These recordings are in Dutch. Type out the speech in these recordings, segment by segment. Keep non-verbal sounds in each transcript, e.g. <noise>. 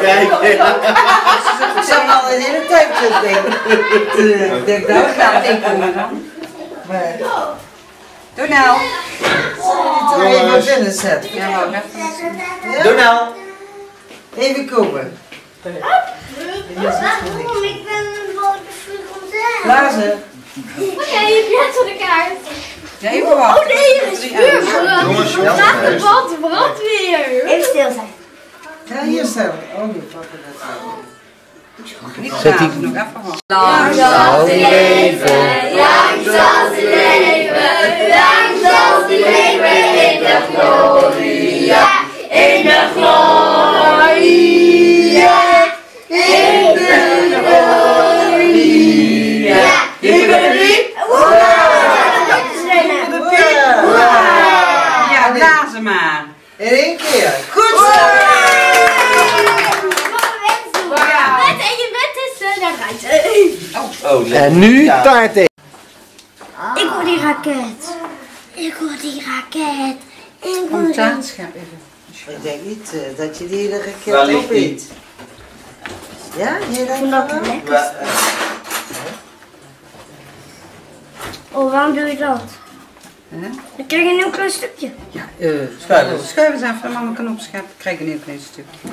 kijken. Ik zat al de hele tijd te denken. Ik denk, nou, ik doen dan. Maar, Doe nou. even binnen zetten. Ja. Doe nou. Even komen. Waarom? Ik ben een bote vliegend Blazen. Oké, je hebt net de kaart. Ja, even wachten. Oh nee, er is vuur. Jongens, Vandaag de band brandweer. Even stil zijn. Ja, hier staan. Oh, nu pakken we dat zo. Niet gedaan, nog even. Lang zal leven, lang zal Oh, En nu taart eten. Ik hoor die raket. Ik hoor die raket. Ik hoor Een die taartschep even. Ik denk niet eh, dat je die hele raket ligt op eet. Ja, hier dan vond dat lekker. Wa- Oh, waarom doe je dat? Hè? Dan krijg je een heel klein stukje. Ja, eh, Schuif eens. schuif eens even, mama kan opscheppen. Krijg een heel klein stukje.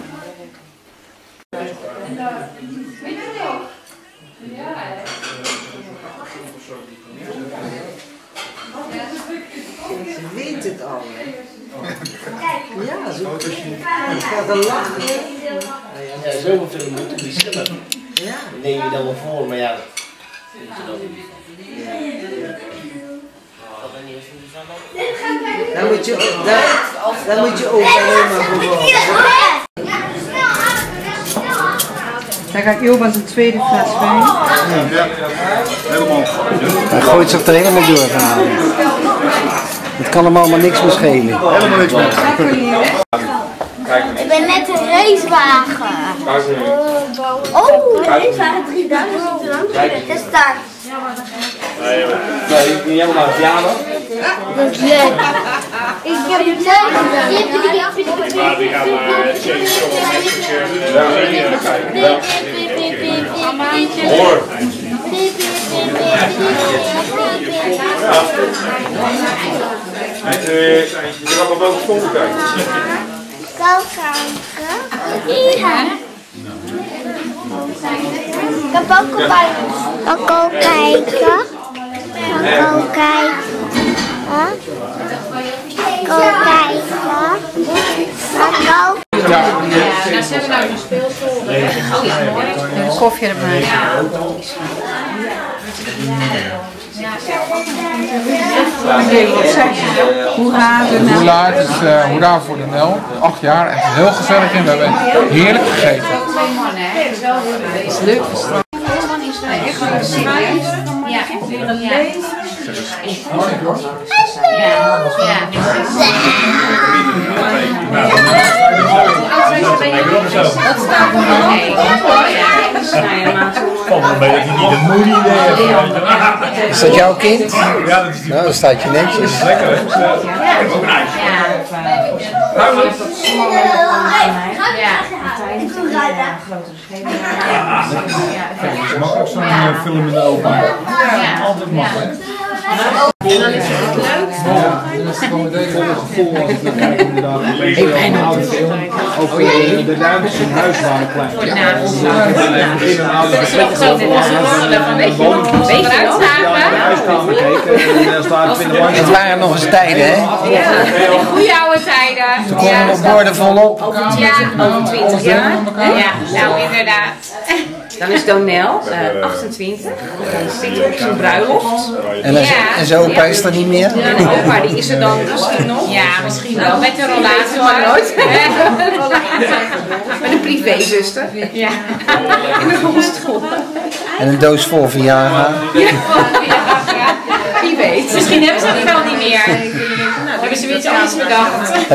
Ze weet het al. hè. Ja, zo. Ik ga er lachen. Ja, zoveel film moeten die stemmen. Ja. Dat neem je dan wel voor, maar ja. dat moet je dan niet. Dan moet je, dan, dan moet je ook alleen maar gewoon. Dan ga ik Johan zijn tweede fles wijn. Hij gooit zich er helemaal door vanavond. Het kan hem allemaal niks meer schelen. Helemaal niks meer. Ik ben net een racewagen. Oh, een racewagen 3000 Dat is daar. Nee, helemaal piano. Dat is leuk. Ik heb het leuk. Je hebt die Maar die gaan kijken. Hoor. Je gaat nog wel eens vol kijken. Ja. Ik heb ook een ook kijken? Ook kijken? Ik kijken? Ook? Een koffie erbij. Nee, wat zeg je? Hoera, de naam. Hoera, het is uh, hoera voor de Nel. Acht jaar, echt heel gezellig en we hebben heerlijk gegeten. is leuk gestraft. Mee dat hij niet een moody idee heeft. Is dat jouw kind? Ja, dat is die Nou, dan staat je netjes. lekker hè. Ik heb ook een eitje. Makkelijk zo'n eh, film in de openbaar. Altijd makkelijk. En dan is het als ik ben film. Over de, ruimtes in huis waren klein. Ja, oude Weet je nog, 20 man. Het waren nog eens tijden, hè? De goede oude tijden. Toen komen nog borden volop. Ja, over 20 jaar. Ja, nou inderdaad. Dan is Donel, eh 28. Dan zit op zijn bruiloft. En, dan- en zo opa is er niet meer. Ja, de opa die is er dan misschien nog. Ja, misschien wel. Met een rollator. maar nooit. <laughs> Met een privézuster. Ja. In een rolstoel. En een doos vol Viagra. Ja, wie weet. Misschien hebben ze het wel niet meer. Hebben ze weer iets anders bedacht.